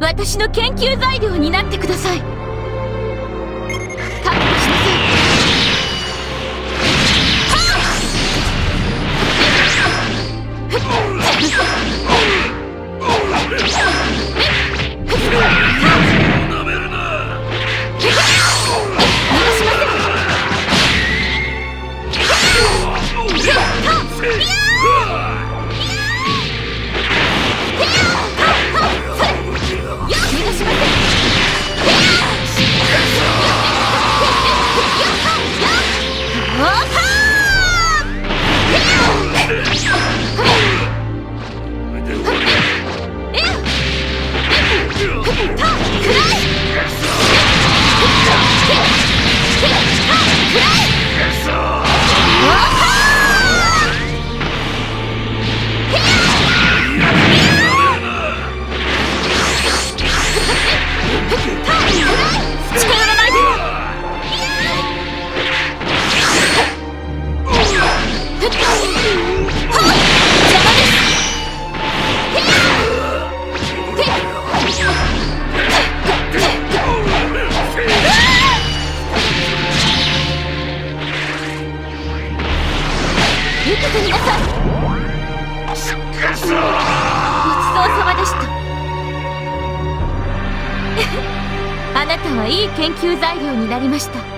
私の研究材料になってください。受けてみなさいごちそうさまでしたあなたは いい研究材料になりました。